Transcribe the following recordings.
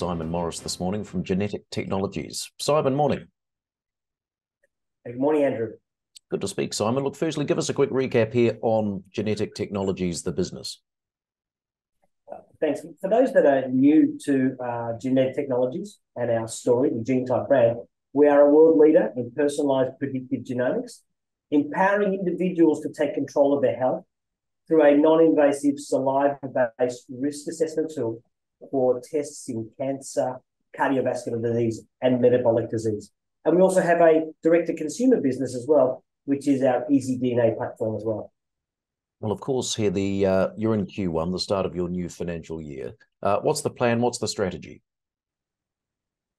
Simon Morriss this morning from Genetic Technologies. Simon, morning. Good morning, Andrew. Good to speak, Simon. Look, firstly, give us a quick recap here on Genetic Technologies, the business. Thanks. For those that are new to uh, Genetic Technologies and our story, the GeneType brand, we are a world leader in personalized predictive genomics, empowering individuals to take control of their health through a non-invasive saliva-based risk assessment tool for tests in cancer, cardiovascular disease, and metabolic disease. And we also have a direct-to-consumer business as well, which is our Easy DNA platform as well. Well, of course, here the uh, you're in Q1, the start of your new financial year. Uh, what's the plan? What's the strategy?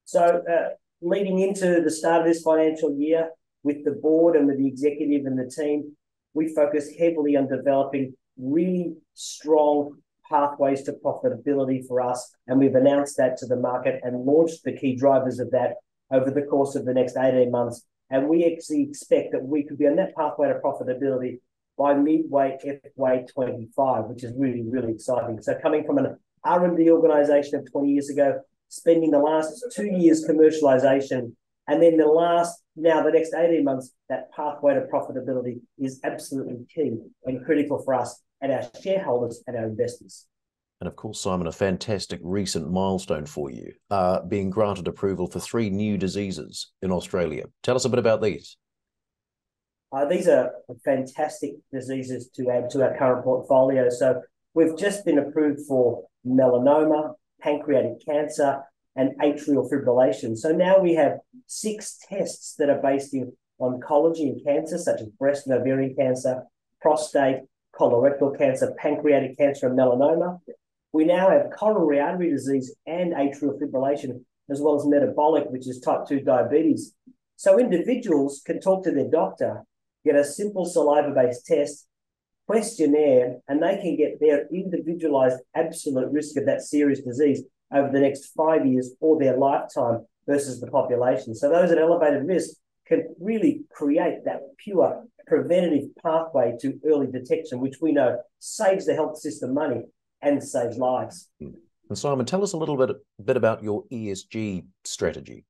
So, uh, leading into the start of this financial year, with the board and with the executive and the team, we focus heavily on developing really strong pathways to profitability for us. And we've announced that to the market and launched the key drivers of that over the course of the next 18 months. And we actually expect that we could be on that pathway to profitability by midway FY25, which is really, really exciting. So coming from an R&D organization of 20 years ago, spending the last two years commercialization, and then the last, now the next 18 months, that pathway to profitability is absolutely key and critical for us and our shareholders and our investors. And of course, Simon, a fantastic recent milestone for you, uh, being granted approval for three new diseases in Australia. Tell us a bit about these. Uh, these are fantastic diseases to add to our current portfolio. So we've just been approved for melanoma, pancreatic cancer, and atrial fibrillation. So now we have six tests that are based in oncology and cancer, such as breast and ovarian cancer, prostate, colorectal cancer, pancreatic cancer, and melanoma. We now have coronary artery disease and atrial fibrillation, as well as metabolic, which is type 2 diabetes. So individuals can talk to their doctor, get a simple saliva based test, questionnaire, and they can get their individualized absolute risk of that serious disease over the next five years or their lifetime versus the population. So those at elevated risk can really create that pure preventative pathway to early detection, which we know saves the health system money and saves lives. Hmm. And Simon, tell us a little bit, bit about your ESG strategy.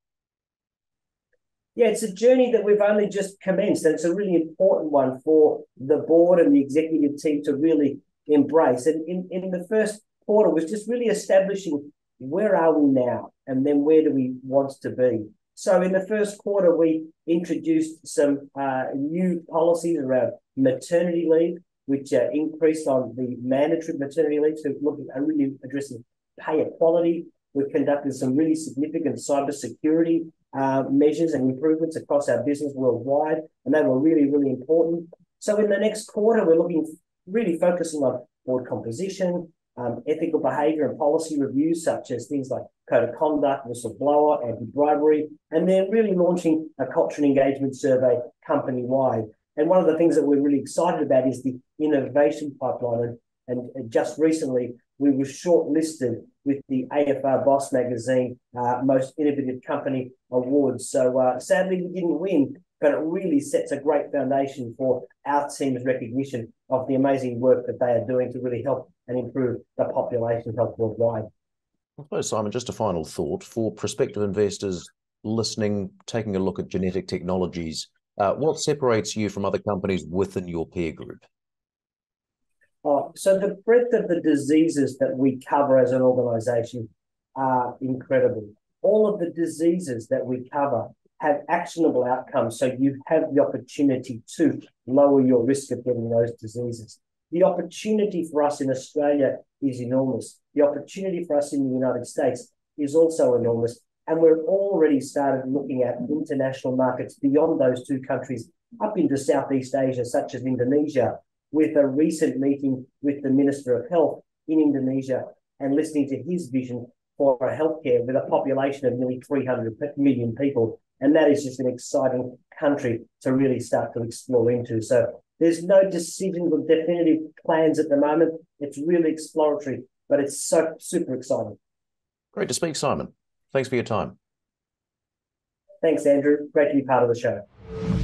Yeah, it's a journey that we've only just commenced, and it's a really important one for the board and the executive team to really embrace. And in, in the first quarter was just really establishing where are we now, and then where do we want to be. So in the first quarter, we introduced some uh, new policies around maternity leave, which uh, increased on the mandatory maternity leave, so looking at really addressing pay equality. We've conducted some really significant cybersecurity uh, measures and improvements across our business worldwide, and they were really, really important. So in the next quarter, we're looking really focusing on board composition, um, ethical behaviour and policy reviews, such as things like code of conduct, whistleblower, anti-bribery, and then really launching a culture and engagement survey company-wide. And one of the things that we're really excited about is the innovation pipeline. And, and just recently, we were shortlisted with the AFR Boss Magazine uh, Most Innovative Company Awards. So uh, sadly, we didn't win, but it really sets a great foundation for our team's recognition of the amazing work that they are doing to really help and improve the population health worldwide. I suppose, Simon, just a final thought for prospective investors listening, taking a look at genetic technologies. Uh, what separates you from other companies within your peer group? Oh, so the breadth of the diseases that we cover as an organization are incredible. All of the diseases that we cover have actionable outcomes. So you have the opportunity to lower your risk of getting those diseases. The opportunity for us in Australia is enormous. The opportunity for us in the United States is also enormous. And we're already started looking at international markets beyond those two countries up into Southeast Asia, such as Indonesia, with a recent meeting with the Minister of Health in Indonesia and listening to his vision for a healthcare with a population of nearly 300 million people and that is just an exciting country to really start to explore into. So there's no decisions or definitive plans at the moment. It's really exploratory, but it's so super exciting. Great to speak, Simon. Thanks for your time. Thanks, Andrew. Great to be part of the show.